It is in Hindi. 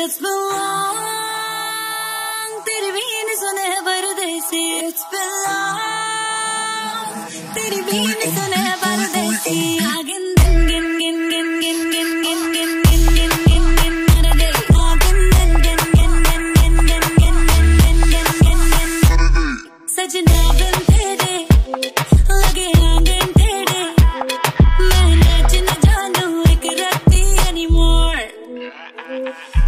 It's been long तेरी बीन सुने परदेसी It's been long तेरी बीन सुने परदेसी आगिन दिन गिन गिन गिन एक भूली